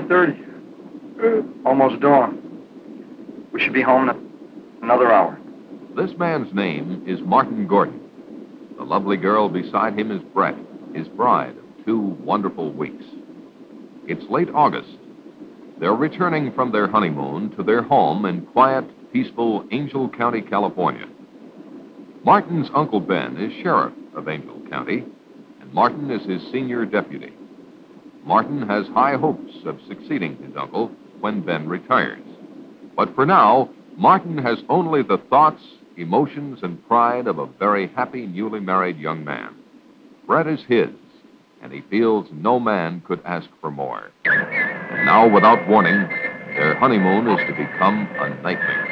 4.30. Almost dawn. We should be home in another hour. This man's name is Martin Gordon. The lovely girl beside him is Brett, his bride of two wonderful weeks. It's late August. They're returning from their honeymoon to their home in quiet, peaceful Angel County, California. Martin's Uncle Ben is sheriff of Angel County, and Martin is his senior deputy. Martin has high hopes of succeeding his uncle when Ben retires. But for now, Martin has only the thoughts, emotions, and pride of a very happy newly married young man. Brett is his, and he feels no man could ask for more. And now, without warning, their honeymoon is to become a nightmare.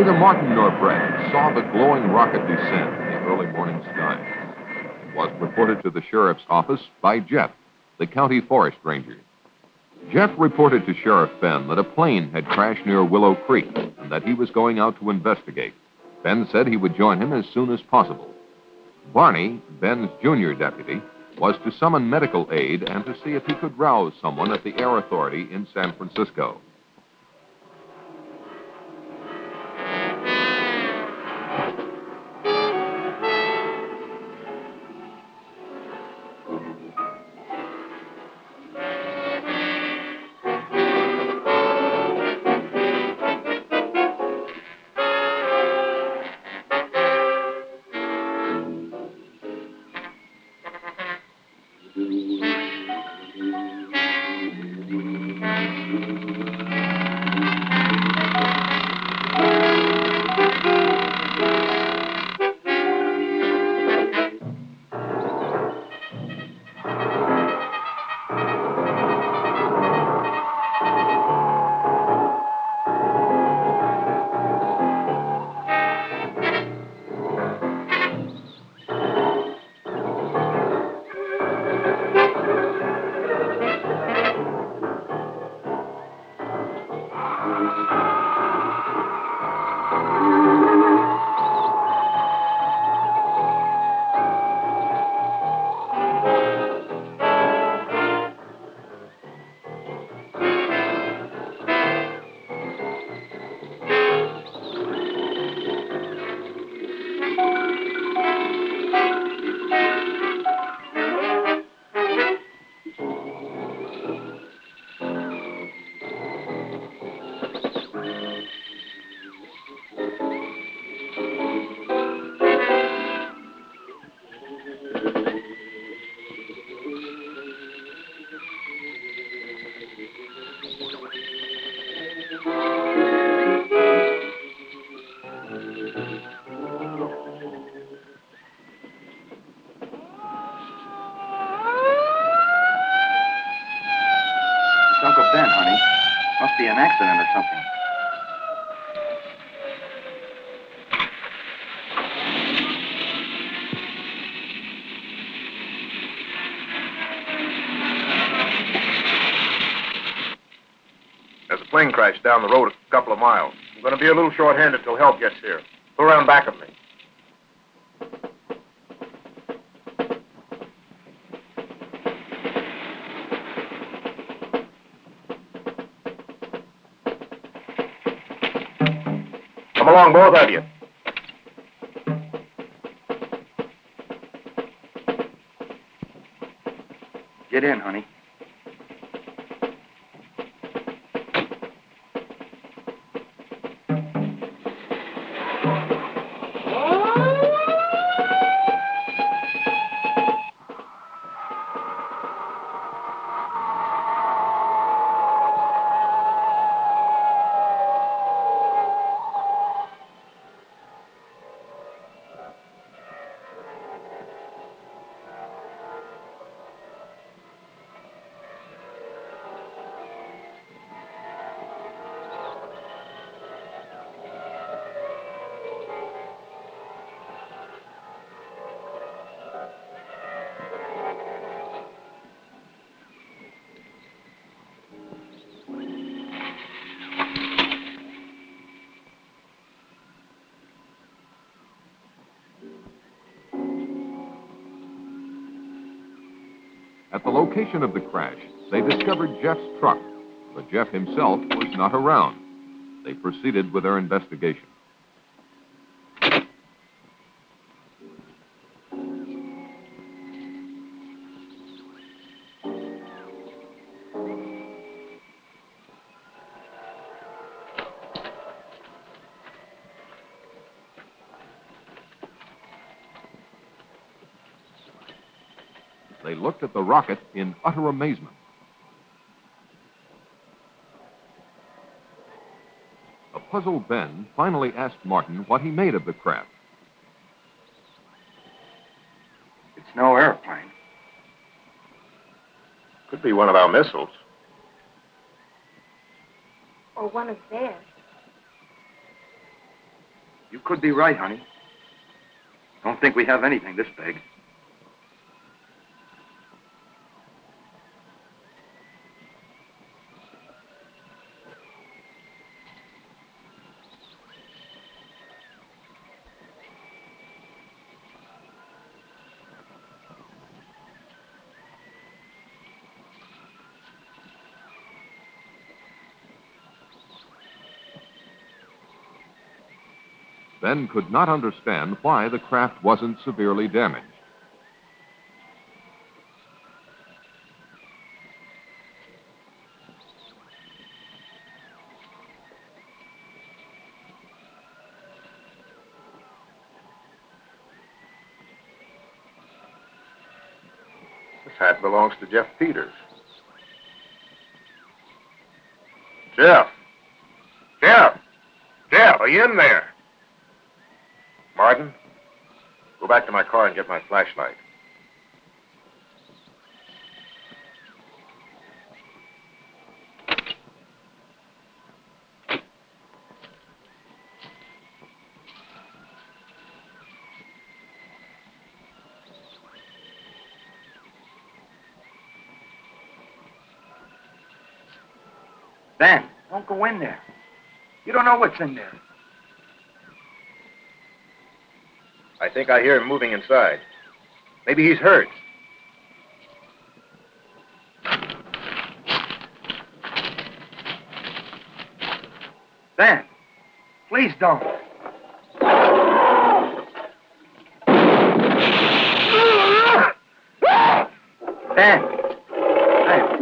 Neither Martin nor Brett saw the glowing rocket descend in the early morning sky. It was reported to the sheriff's office by Jeff, the county forest ranger. Jeff reported to Sheriff Ben that a plane had crashed near Willow Creek and that he was going out to investigate. Ben said he would join him as soon as possible. Barney, Ben's junior deputy, was to summon medical aid and to see if he could rouse someone at the Air Authority in San Francisco. Down the road a couple of miles. I'm going to be a little short-handed till help gets here. Go around back of me. Come along, both of you. Get in, honey. Location of the crash, they discovered Jeff's truck, but Jeff himself was not around. They proceeded with their investigation. Rocket in utter amazement. A puzzled Ben finally asked Martin what he made of the craft. It's no airplane. Could be one of our missiles. Or one of theirs. You could be right, honey. Don't think we have anything this big. Ben could not understand why the craft wasn't severely damaged. This hat belongs to Jeff Peters. Jeff! Jeff! Jeff, are you in there? Martin, go back to my car and get my flashlight. Ben, don't go in there. You don't know what's in there. I think I hear him moving inside. Maybe he's hurt. Ben, please don't. Ben. Ben.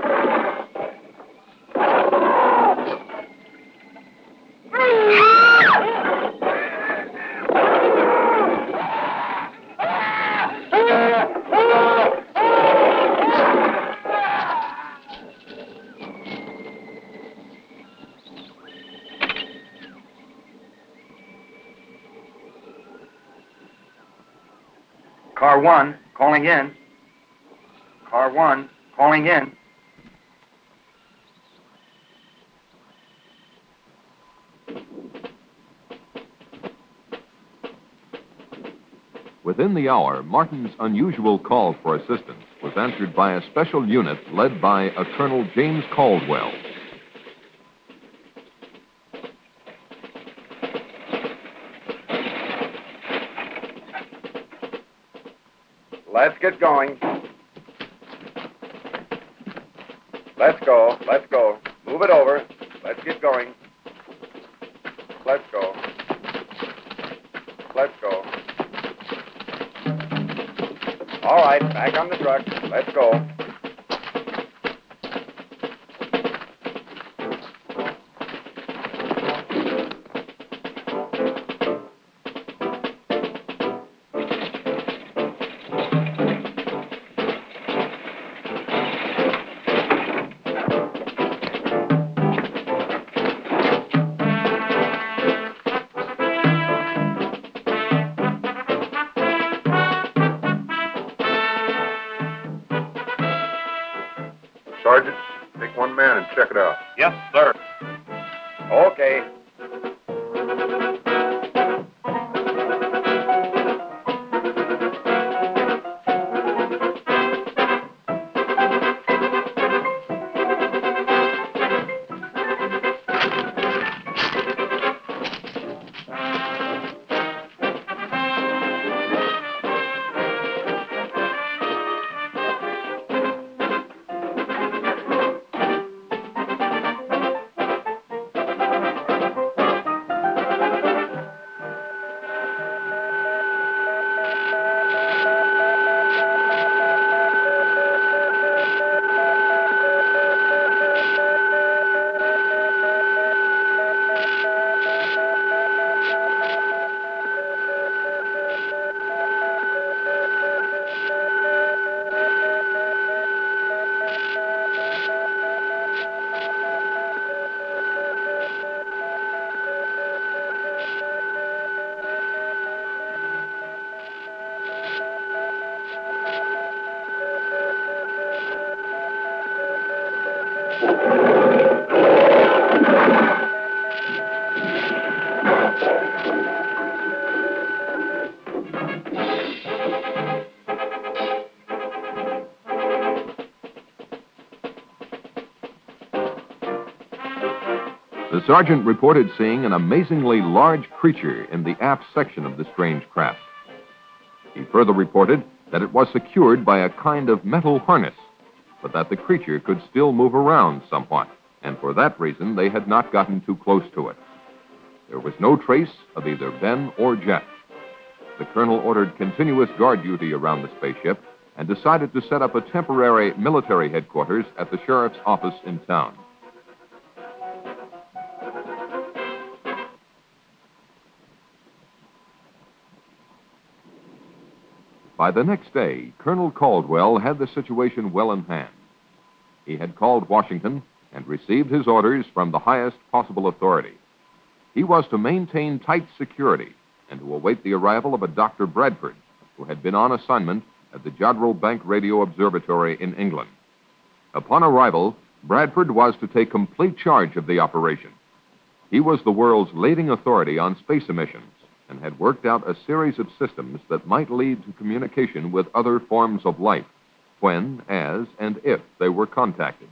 Car one, calling in. Car one, calling in. Within the hour, Martin's unusual call for assistance was answered by a special unit led by a Colonel James Caldwell. Let's get going. Let's go. Let's go. Move it over. Let's get going. Let's go. Let's go. All right, back on the truck. Let's go. Sergeant reported seeing an amazingly large creature in the aft section of the strange craft. He further reported that it was secured by a kind of metal harness, but that the creature could still move around somewhat, and for that reason they had not gotten too close to it. There was no trace of either Ben or Jeff. The colonel ordered continuous guard duty around the spaceship and decided to set up a temporary military headquarters at the sheriff's office in town. By the next day, Colonel Caldwell had the situation well in hand. He had called Washington and received his orders from the highest possible authority. He was to maintain tight security and to await the arrival of a Dr. Bradford, who had been on assignment at the Jodrell Bank Radio Observatory in England. Upon arrival, Bradford was to take complete charge of the operation. He was the world's leading authority on space emissions and had worked out a series of systems that might lead to communication with other forms of life when, as, and if they were contacted.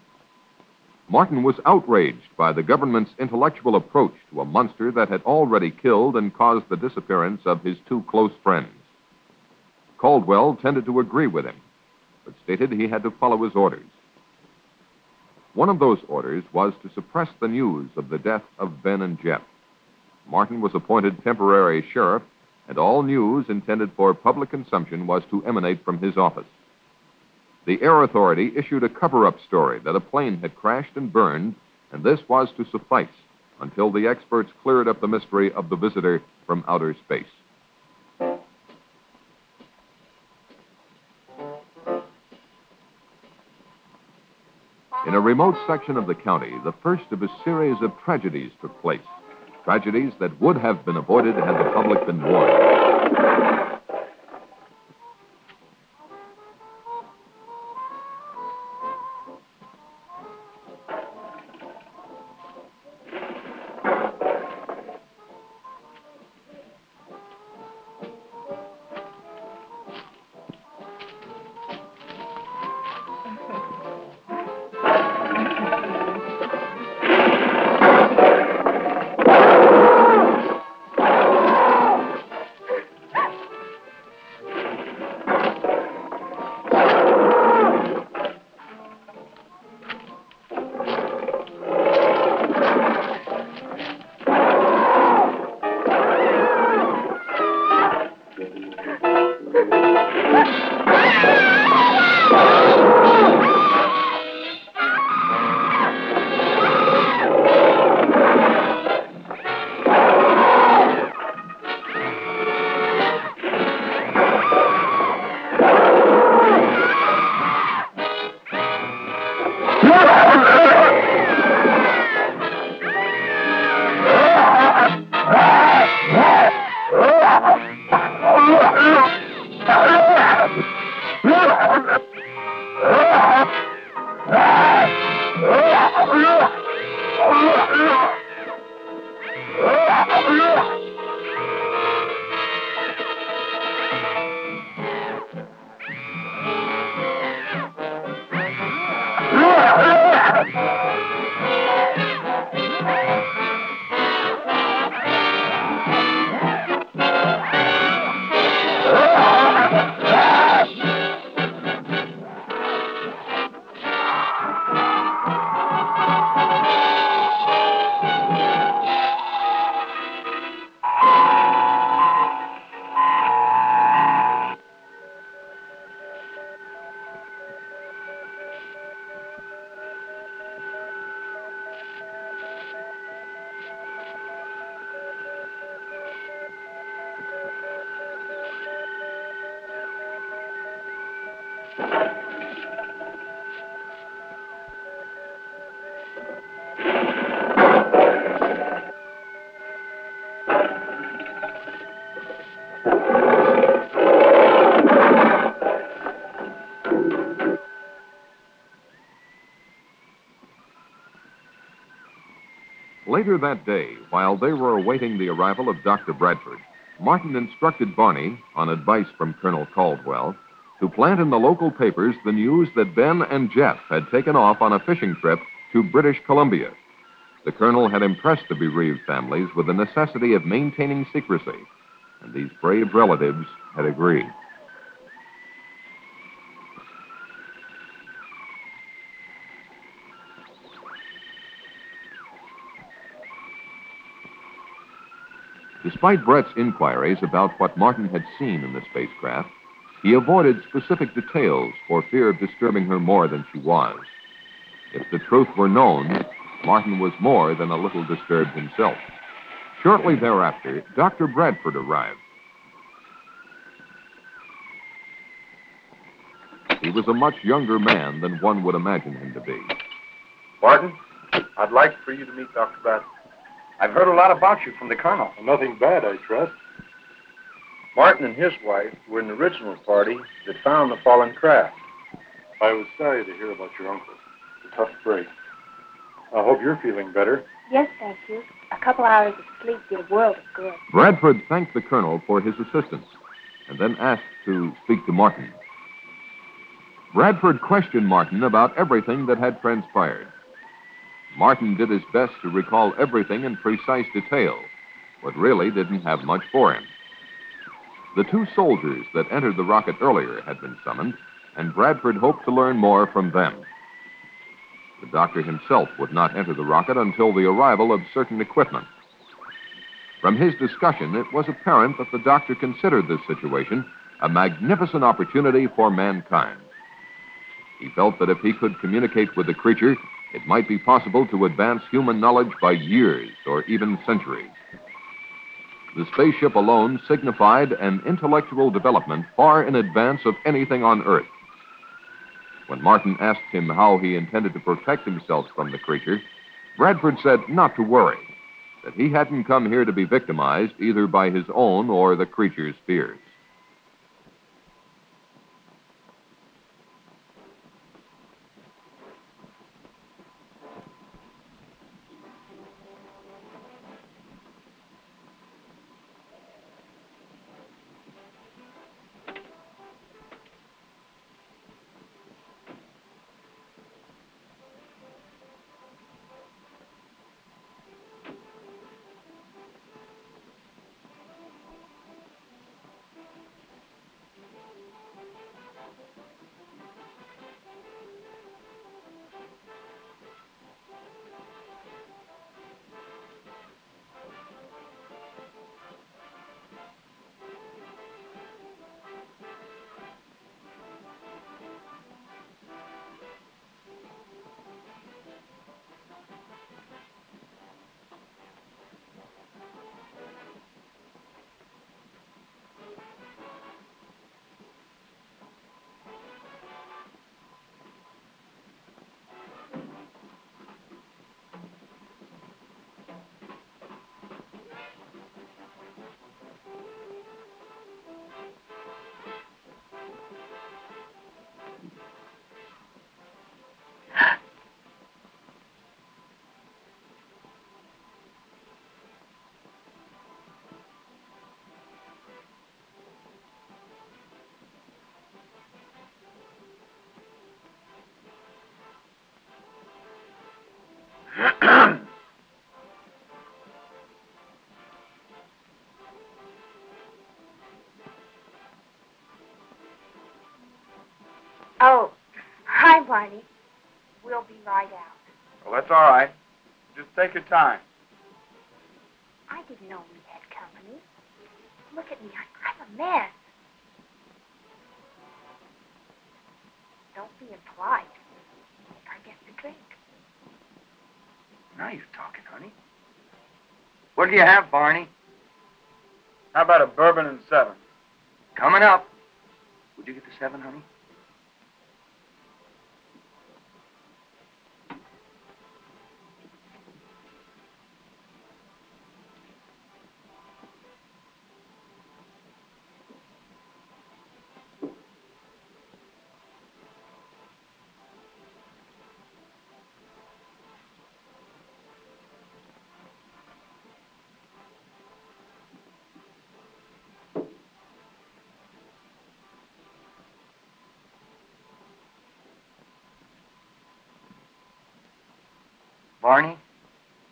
Martin was outraged by the government's intellectual approach to a monster that had already killed and caused the disappearance of his two close friends. Caldwell tended to agree with him, but stated he had to follow his orders. One of those orders was to suppress the news of the death of Ben and Jeff. Martin was appointed temporary sheriff, and all news intended for public consumption was to emanate from his office. The Air Authority issued a cover up story that a plane had crashed and burned, and this was to suffice until the experts cleared up the mystery of the visitor from outer space. In a remote section of the county, the first of a series of tragedies took place. Tragedies that would have been avoided had the public been warned. Later that day, while they were awaiting the arrival of Dr. Bradford, Martin instructed Barney, on advice from Colonel Caldwell, to plant in the local papers the news that Ben and Jeff had taken off on a fishing trip to British Columbia. The colonel had impressed the bereaved families with the necessity of maintaining secrecy, and these brave relatives had agreed. Despite Brett's inquiries about what Martin had seen in the spacecraft, he avoided specific details for fear of disturbing her more than she was. If the truth were known, Martin was more than a little disturbed himself. Shortly thereafter, Dr. Bradford arrived. He was a much younger man than one would imagine him to be. Martin, I'd like for you to meet Dr. Bradford. I've heard a lot about you from the colonel. Nothing bad, I trust. Martin and his wife were in the original party that found the fallen craft. I was sorry to hear about your uncle. It's a tough break. I hope you're feeling better. Yes, thank you. A couple hours of sleep did a world of good. Bradford thanked the colonel for his assistance and then asked to speak to Martin. Bradford questioned Martin about everything that had transpired. Martin did his best to recall everything in precise detail, but really didn't have much for him. The two soldiers that entered the rocket earlier had been summoned, and Bradford hoped to learn more from them. The doctor himself would not enter the rocket until the arrival of certain equipment. From his discussion, it was apparent that the doctor considered this situation a magnificent opportunity for mankind. He felt that if he could communicate with the creature, it might be possible to advance human knowledge by years or even centuries. The spaceship alone signified an intellectual development far in advance of anything on Earth. When Martin asked him how he intended to protect himself from the creature, Bradford said not to worry, that he hadn't come here to be victimized either by his own or the creature's fears. Oh, hi, Barney. We'll be right out. Well, that's all right. Just take your time. I didn't know we had company. Look at me. I, I'm a mess. Don't be impolite. I get the drink. Now you're talking, honey. What do you have, Barney? How about a bourbon and seven? Coming up. Would you get the seven, honey? Barney,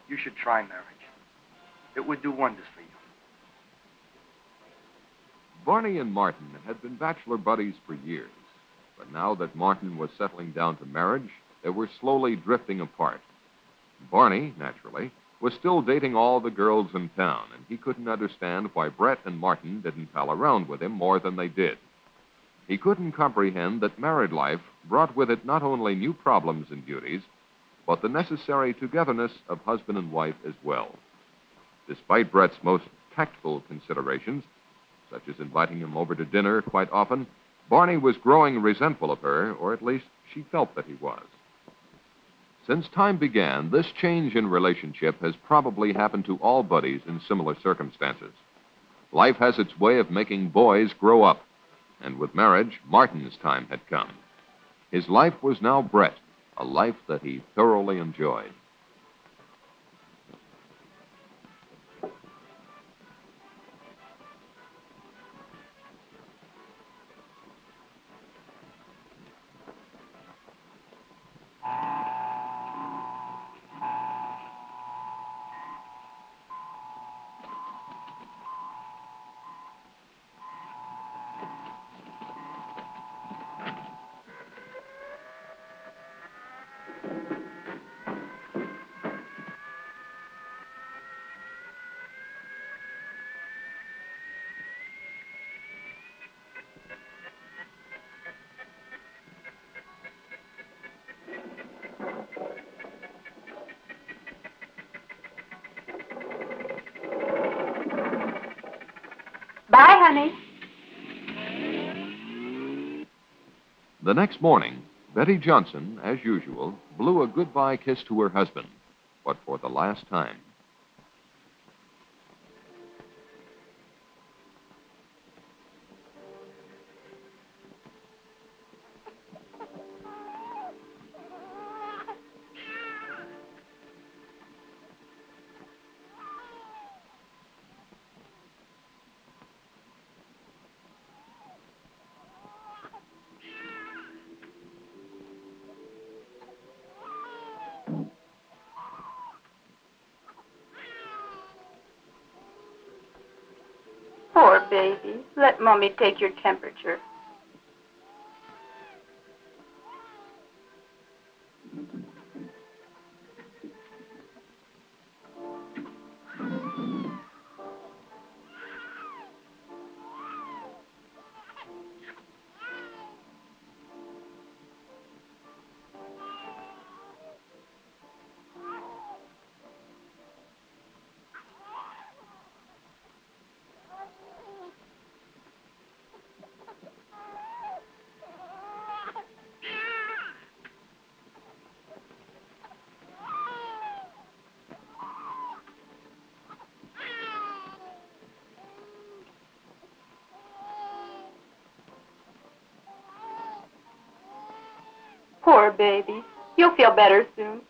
you should try marriage. It would do wonders for you. Barney and Martin had been bachelor buddies for years, but now that Martin was settling down to marriage, they were slowly drifting apart. Barney, naturally, was still dating all the girls in town, and he couldn't understand why Brett and Martin didn't pal around with him more than they did. He couldn't comprehend that married life brought with it not only new problems and duties, but the necessary togetherness of husband and wife as well. Despite Brett's most tactful considerations, such as inviting him over to dinner quite often, Barney was growing resentful of her, or at least she felt that he was. Since time began, this change in relationship has probably happened to all buddies in similar circumstances. Life has its way of making boys grow up, and with marriage, Martin's time had come. His life was now Brett, a life that he thoroughly enjoyed. The next morning, Betty Johnson, as usual, blew a goodbye kiss to her husband, but for the last time. Let Mommy take your temperature. Poor baby. You'll feel better soon.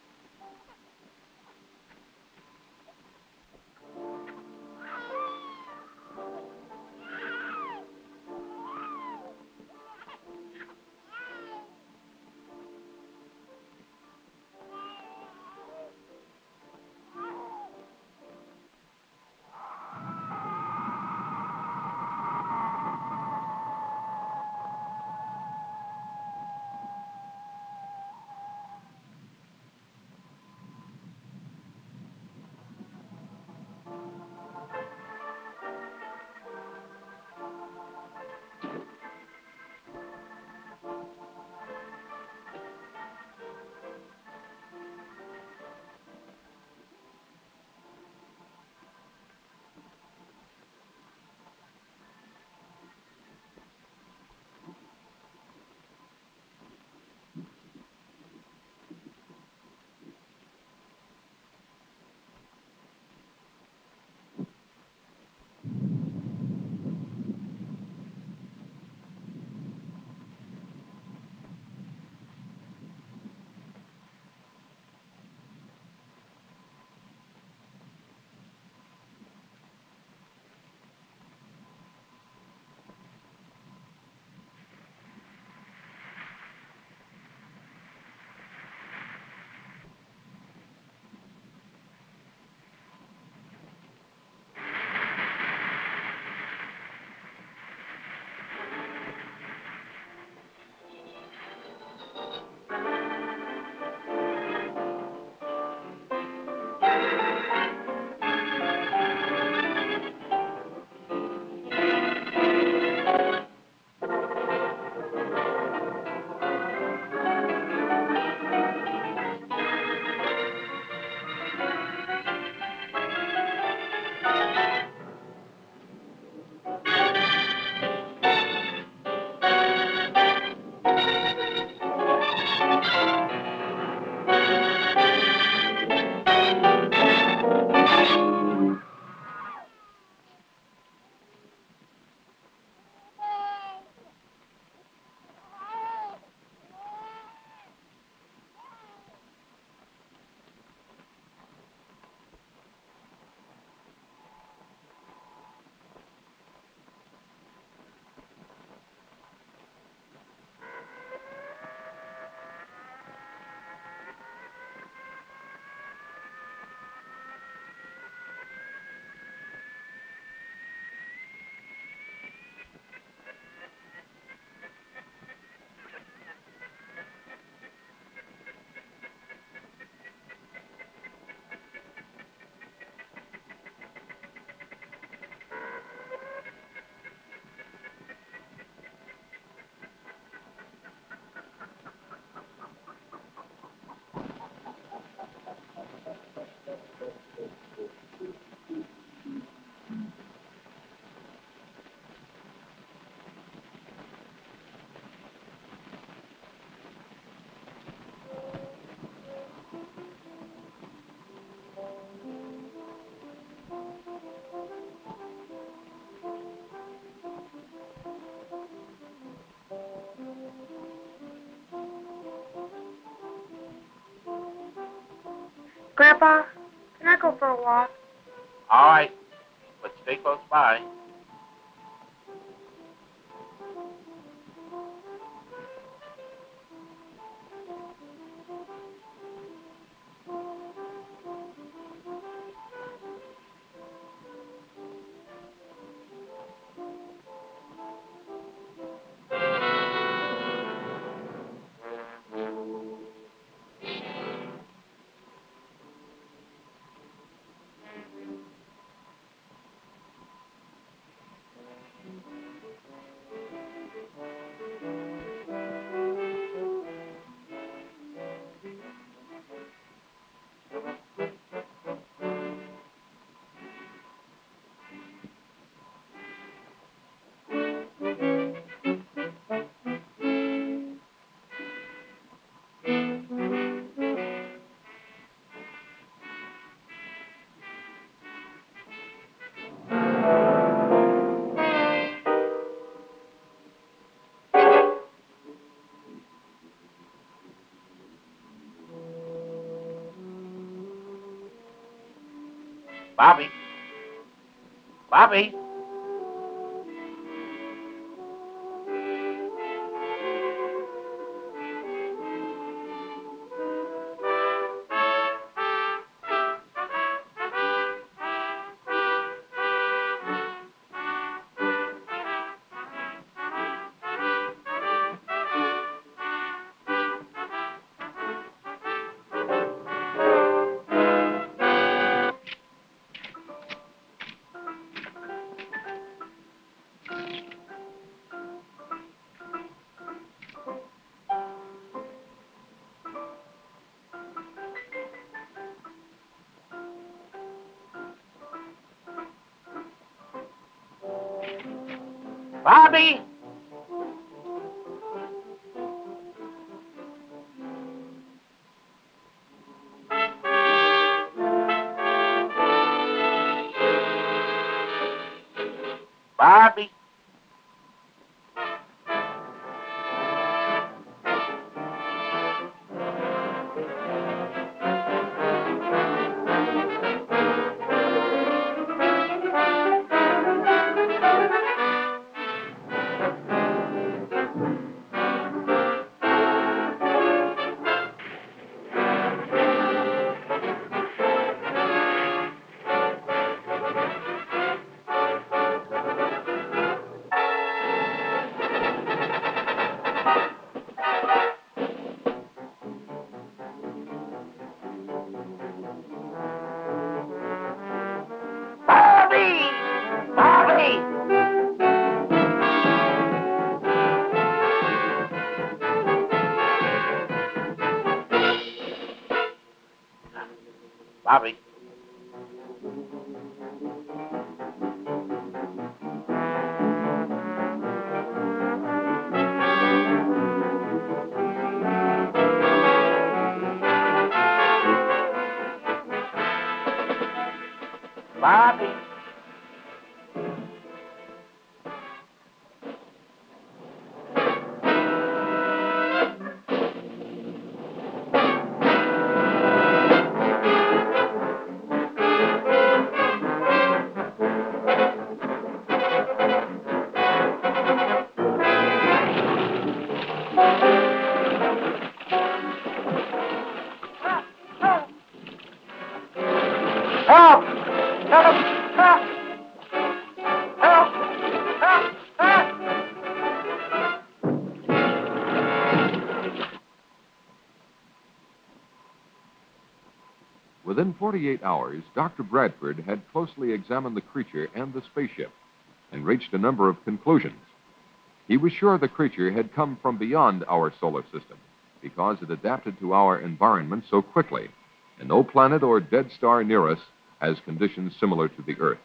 Grandpa, can I go for a walk? All right, but stay close by. Bobby. Bobby. Bobby. Bobby. 48 hours, Dr. Bradford had closely examined the creature and the spaceship and reached a number of conclusions. He was sure the creature had come from beyond our solar system because it adapted to our environment so quickly, and no planet or dead star near us has conditions similar to the Earth.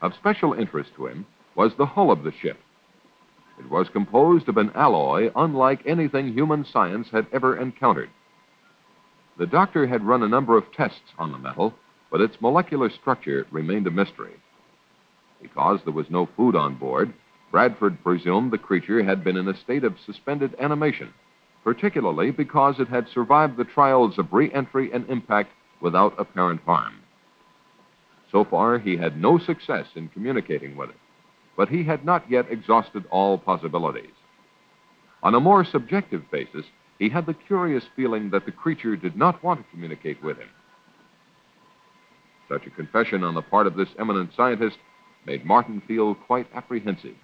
Of special interest to him was the hull of the ship. It was composed of an alloy unlike anything human science had ever encountered. The doctor had run a number of tests on the metal, but its molecular structure remained a mystery. Because there was no food on board, Bradford presumed the creature had been in a state of suspended animation, particularly because it had survived the trials of re entry and impact without apparent harm. So far, he had no success in communicating with it, but he had not yet exhausted all possibilities. On a more subjective basis, he had the curious feeling that the creature did not want to communicate with him. Such a confession on the part of this eminent scientist made Martin feel quite apprehensive.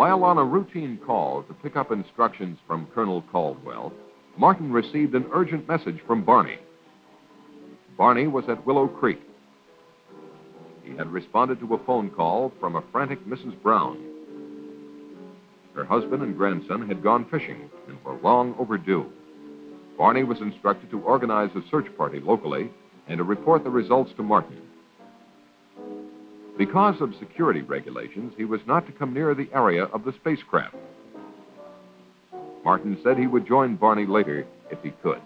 While on a routine call to pick up instructions from Colonel Caldwell, Martin received an urgent message from Barney. Barney was at Willow Creek. He had responded to a phone call from a frantic Mrs. Brown. Her husband and grandson had gone fishing and were long overdue. Barney was instructed to organize a search party locally and to report the results to Martin. Because of security regulations, he was not to come near the area of the spacecraft. Martin said he would join Barney later if he could.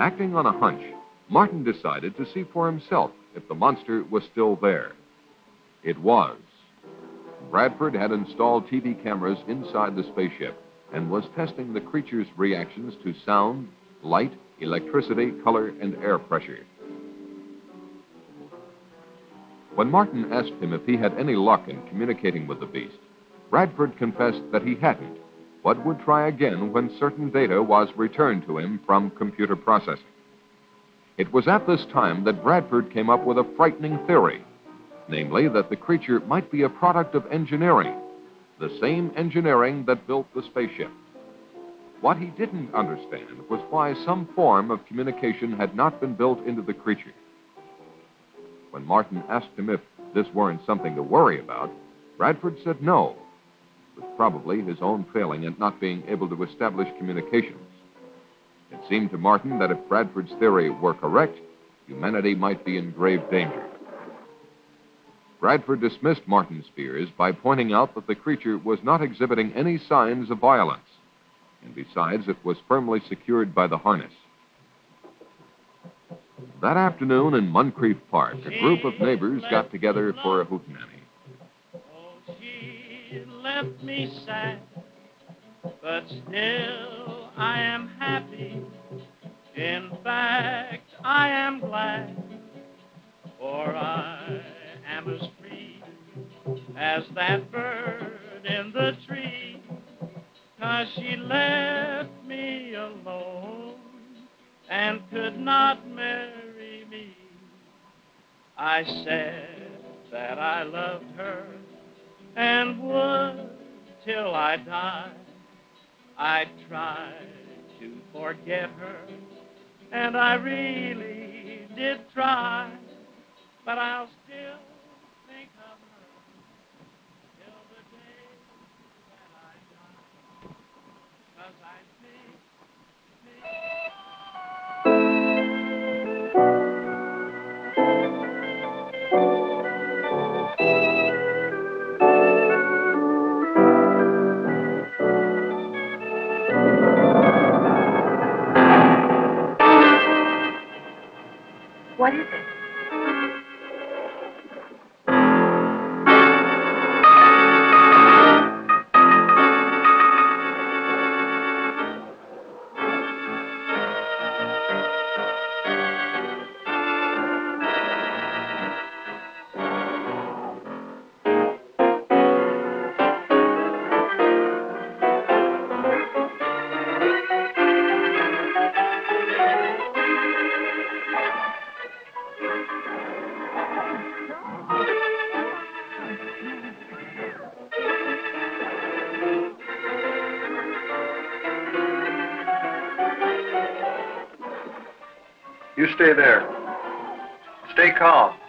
Acting on a hunch, Martin decided to see for himself if the monster was still there. It was. Bradford had installed TV cameras inside the spaceship and was testing the creature's reactions to sound, light, electricity, color, and air pressure. When Martin asked him if he had any luck in communicating with the beast, Bradford confessed that he hadn't, but would try again when certain data was returned to him from computer processing. It was at this time that Bradford came up with a frightening theory namely, that the creature might be a product of engineering, the same engineering that built the spaceship. What he didn't understand was why some form of communication had not been built into the creature. When Martin asked him if this weren't something to worry about, Bradford said no. It was probably his own failing at not being able to establish communications. It seemed to Martin that if Bradford's theory were correct, humanity might be in grave danger. Bradford dismissed Martin's fears by pointing out that the creature was not exhibiting any signs of violence, and besides, it was firmly secured by the harness. That afternoon in Moncrief Park, a group of neighbors got together for a hootenanny. Oh, she left me sad, but still I am happy. In fact, I am glad, for I am as free as that bird in the tree. Cause she left me alone and could not marry me. I said that I loved her and would till I died. I tried to forget her, and I really did try, but I'll still What is it? Stay there. Stay calm.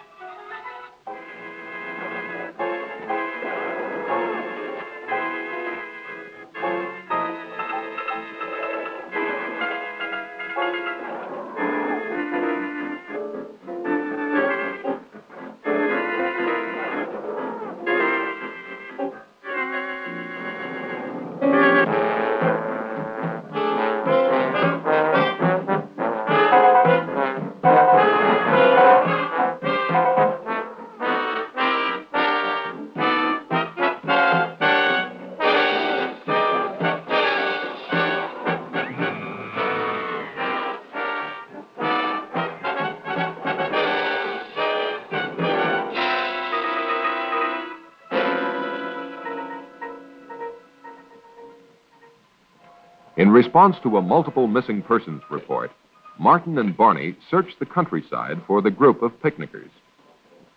In response to a multiple missing persons report, Martin and Barney searched the countryside for the group of picnickers.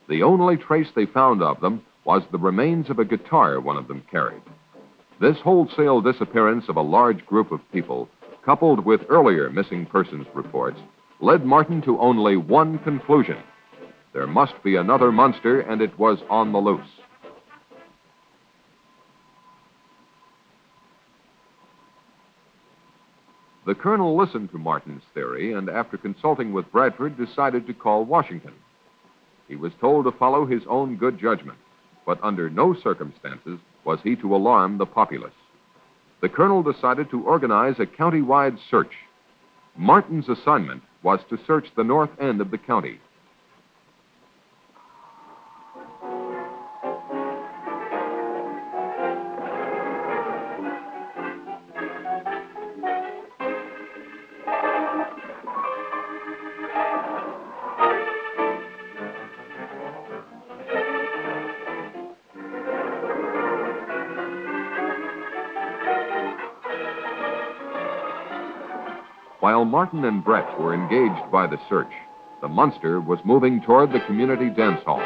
The only trace they found of them was the remains of a guitar one of them carried. This wholesale disappearance of a large group of people, coupled with earlier missing persons reports, led Martin to only one conclusion. There must be another monster, and it was on the loose. The colonel listened to Martin's theory and, after consulting with Bradford, decided to call Washington. He was told to follow his own good judgment, but under no circumstances was he to alarm the populace. The colonel decided to organize a county-wide search. Martin's assignment was to search the north end of the county. While Martin and Brett were engaged by the search, the monster was moving toward the community dance hall.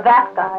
Had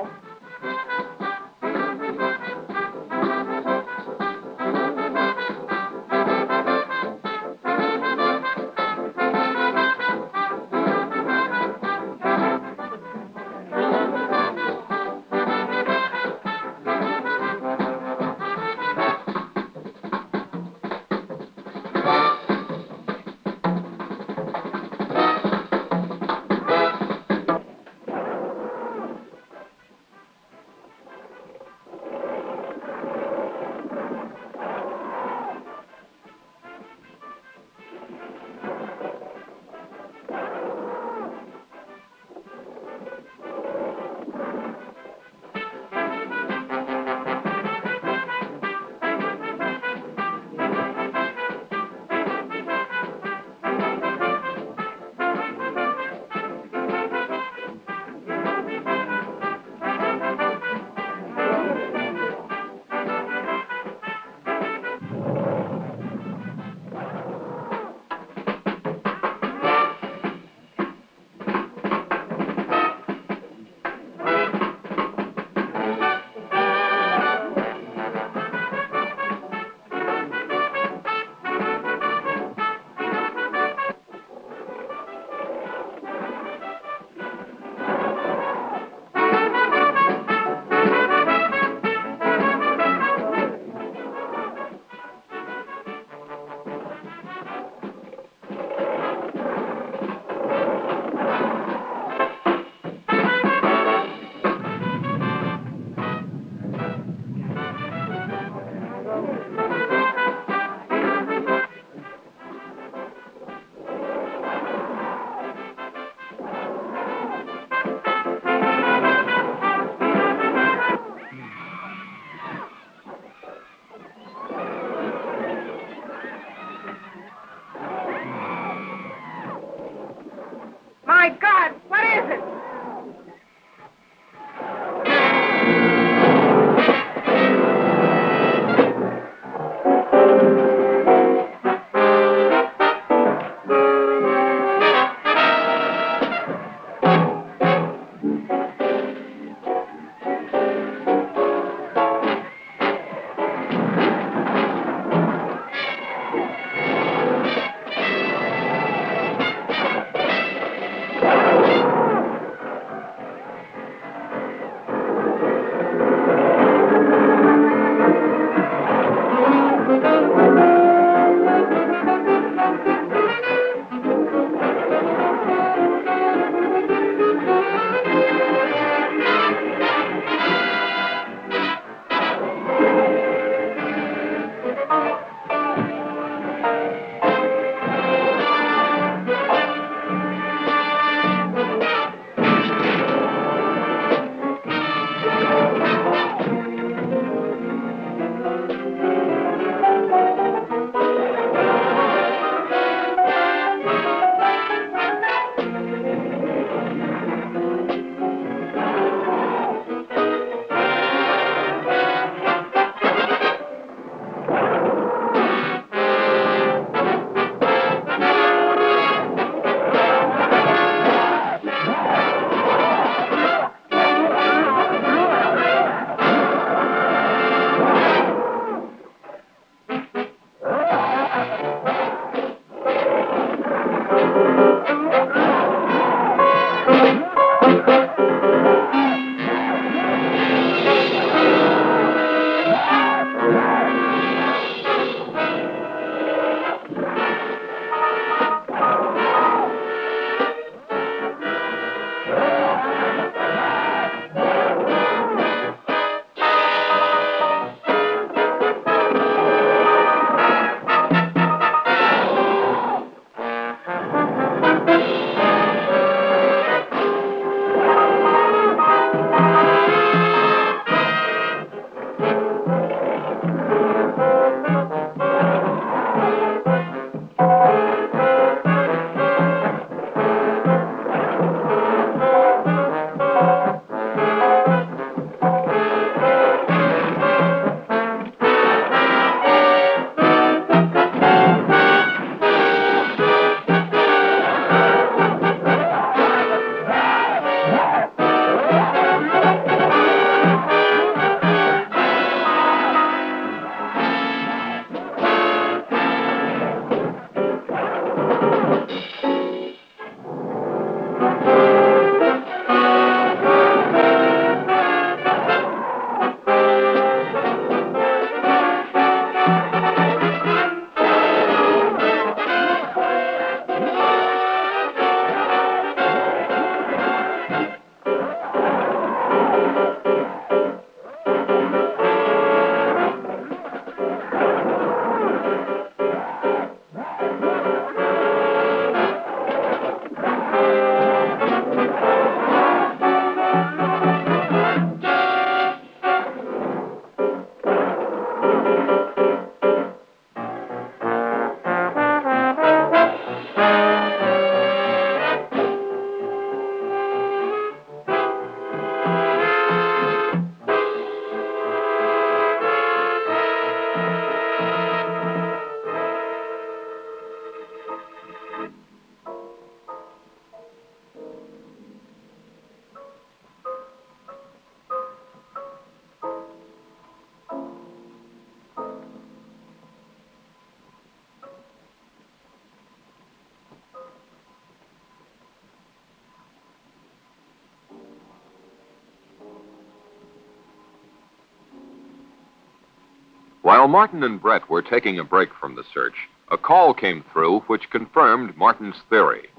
While Martin and Brett were taking a break from the search, a call came through which confirmed Martin's theory.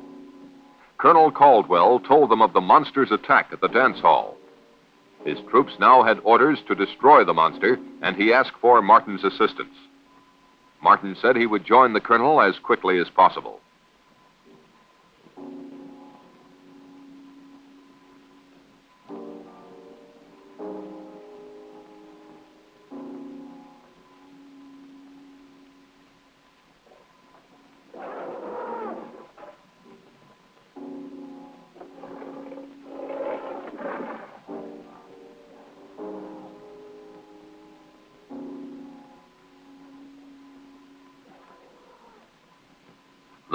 Colonel Caldwell told them of the monster's attack at the dance hall. His troops now had orders to destroy the monster, and he asked for Martin's assistance. Martin said he would join the colonel as quickly as possible.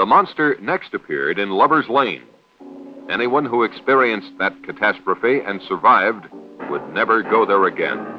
Monster next appeared in Lover's Lane. Anyone who experienced that catastrophe and survived would never go there again.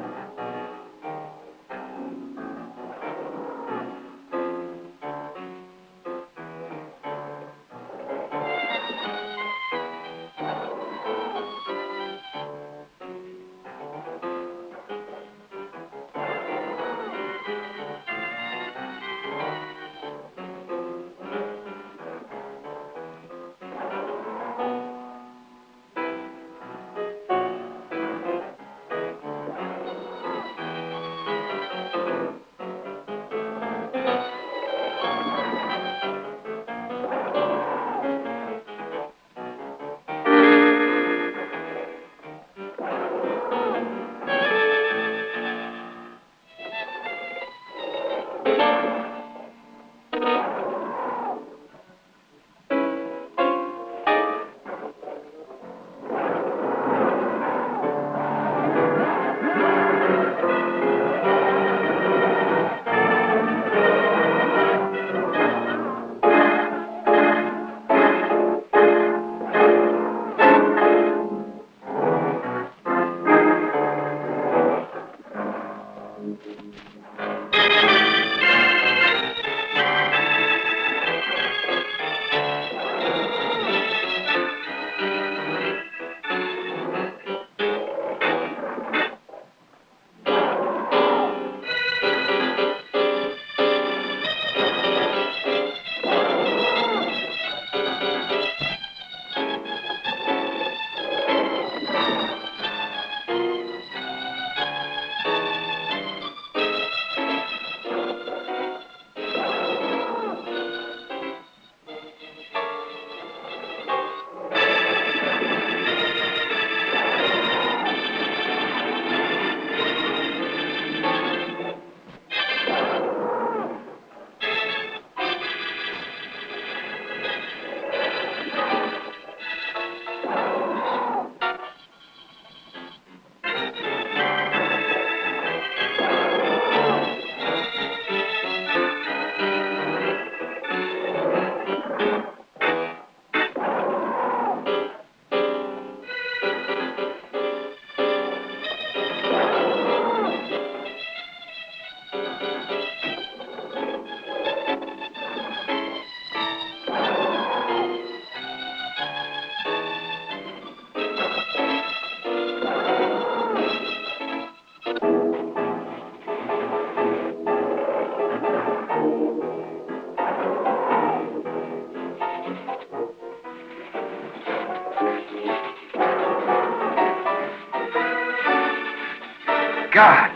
God!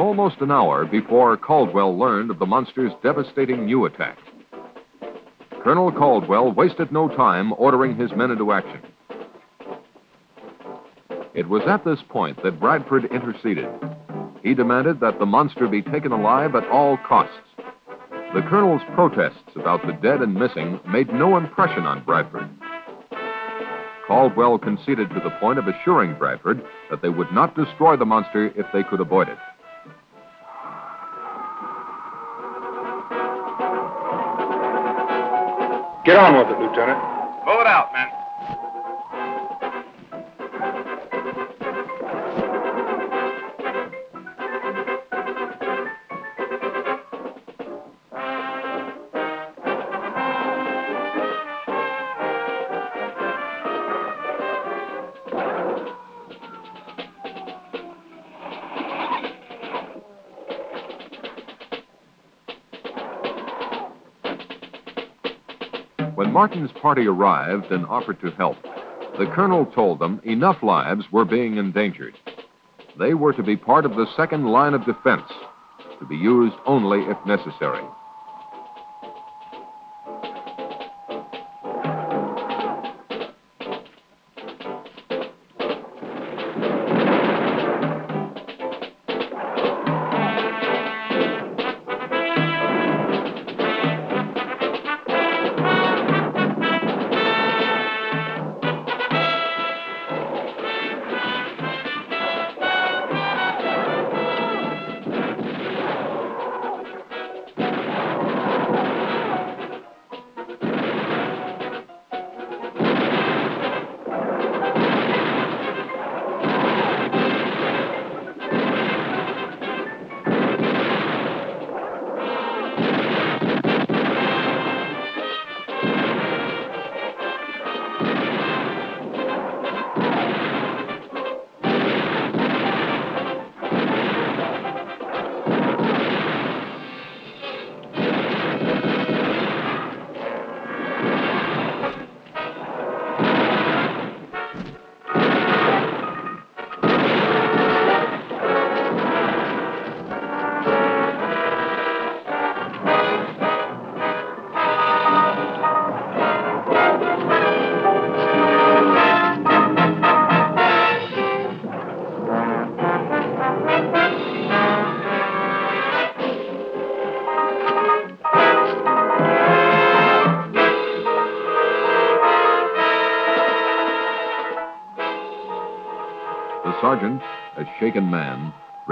Almost an hour before Caldwell learned of the monster's devastating new attack. Colonel Caldwell wasted no time ordering his men into action. It was at this point that Bradford interceded. He demanded that the monster be taken alive at all costs. The colonel's protests about the dead and missing made no impression on Bradford. Caldwell conceded to the point of assuring Bradford that they would not destroy the monster if they could avoid it. Get on with it, Lieutenant. Pull it out, men. When Martin's party arrived and offered to help, the colonel told them enough lives were being endangered. They were to be part of the second line of defense, to be used only if necessary.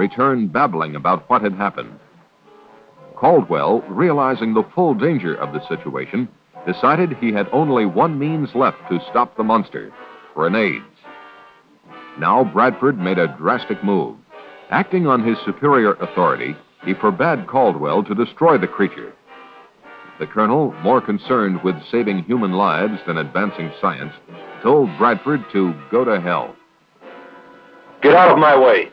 Returned babbling about what had happened. Caldwell, realizing the full danger of the situation, decided he had only one means left to stop the monster grenades. Now Bradford made a drastic move. Acting on his superior authority, he forbade Caldwell to destroy the creature. The colonel, more concerned with saving human lives than advancing science, told Bradford to go to hell. Get out of my way.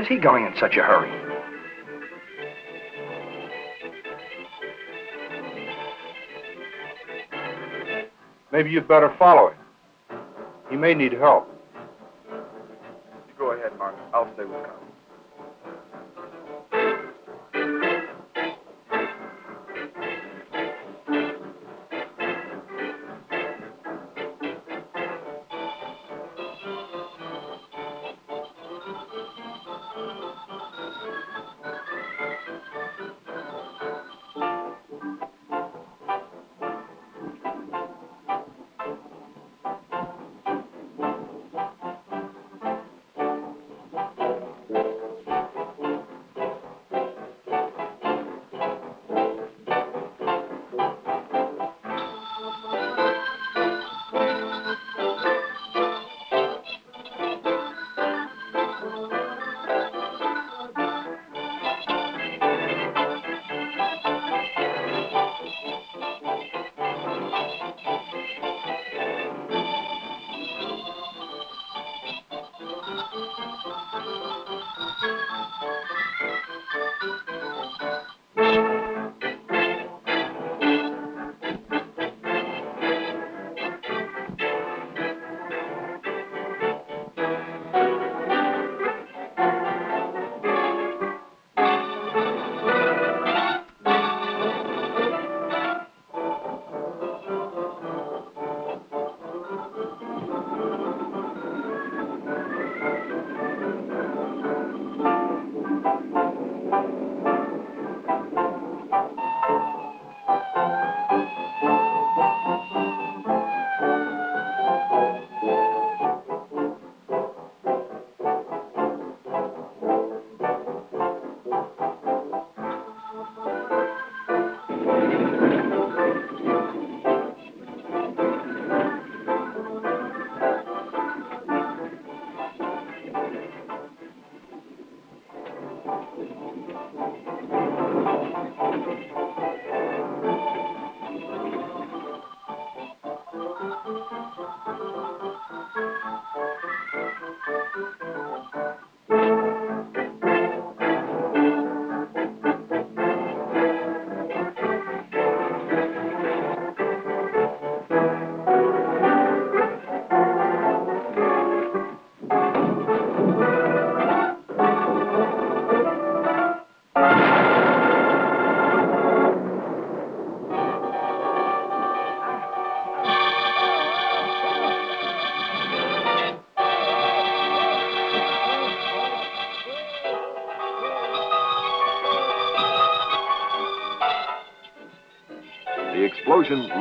Where's he going in such a hurry? Maybe you'd better follow him. He may need help.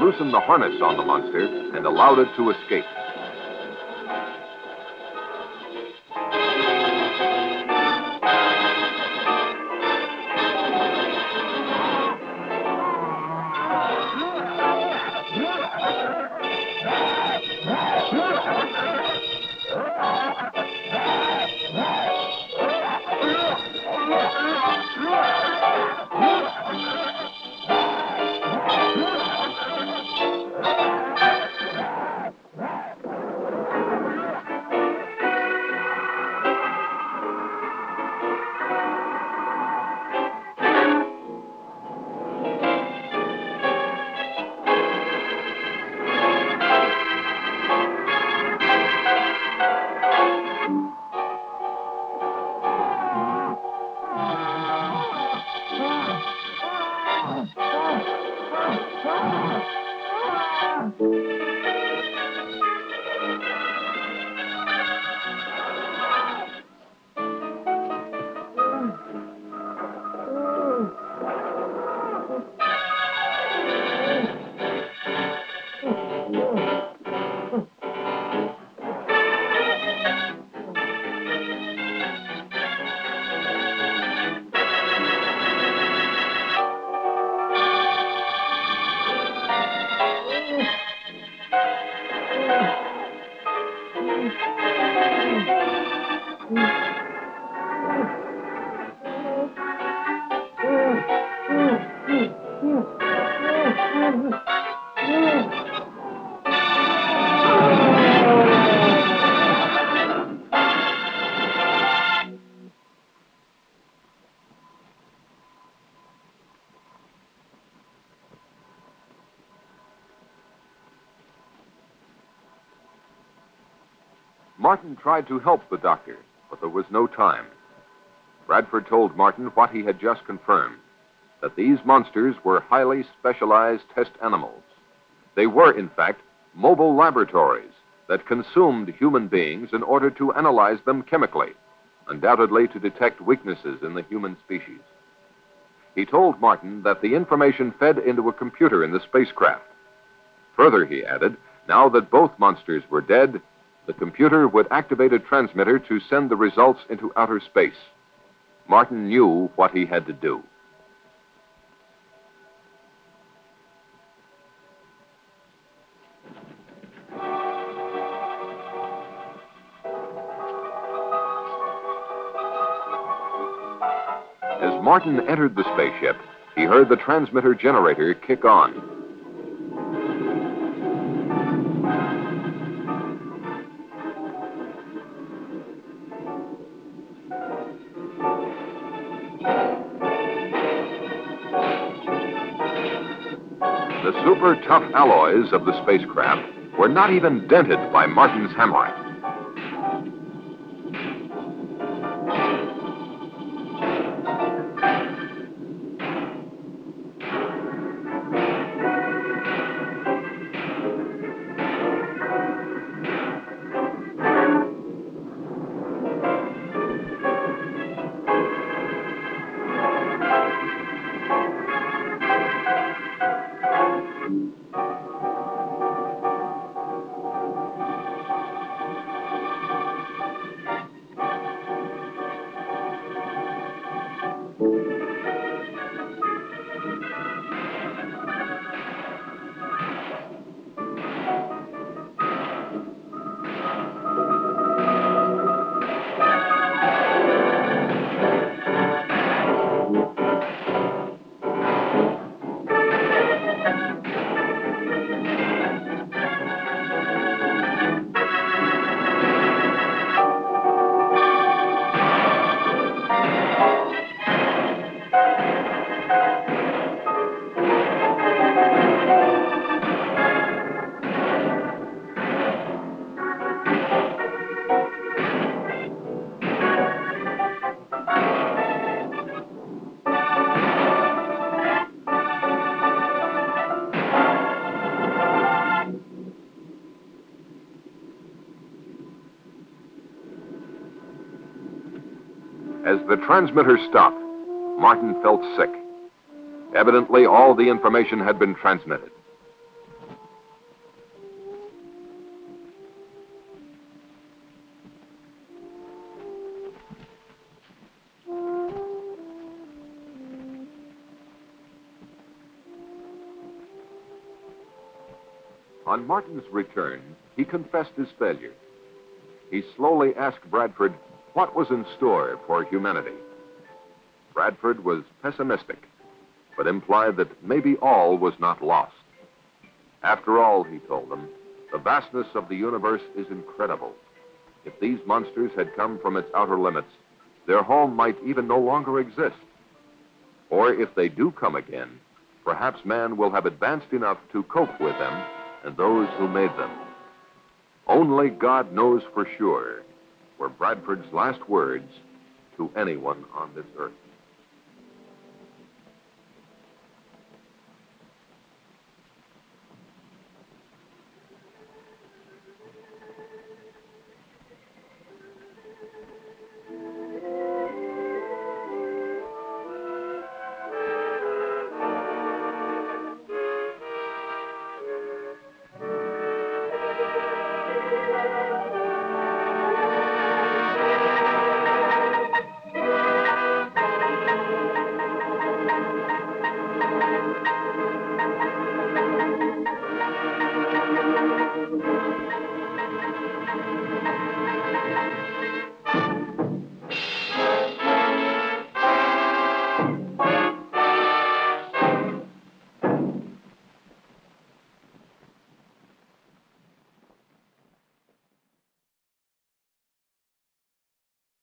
Loosened the harness on the monster and allowed it to escape. Martin tried to help the doctor, but there was no time. Bradford told Martin what he had just confirmed that these monsters were highly specialized test animals. They were, in fact, mobile laboratories that consumed human beings in order to analyze them chemically, undoubtedly to detect weaknesses in the human species. He told Martin that the information fed into a computer in the spacecraft. Further, he added, now that both monsters were dead, the computer would activate a transmitter to send the results into outer space. Martin knew what he had to do. As Martin entered the spaceship, he heard the transmitter generator kick on. Alloys of the spacecraft were not even dented by Martin's hammering. The transmitter stopped, Martin felt sick. Evidently, all the information had been transmitted. On Martin's return, he confessed his failure. He slowly asked Bradford what was in store for humanity. Bradford was pessimistic, but implied that maybe all was not lost. After all, he told them, the vastness of the universe is incredible. If these monsters had come from its outer limits, their home might even no longer exist. Or if they do come again, perhaps man will have advanced enough to cope with them and those who made them. Only God knows for sure were Bradford's last words to anyone on this earth.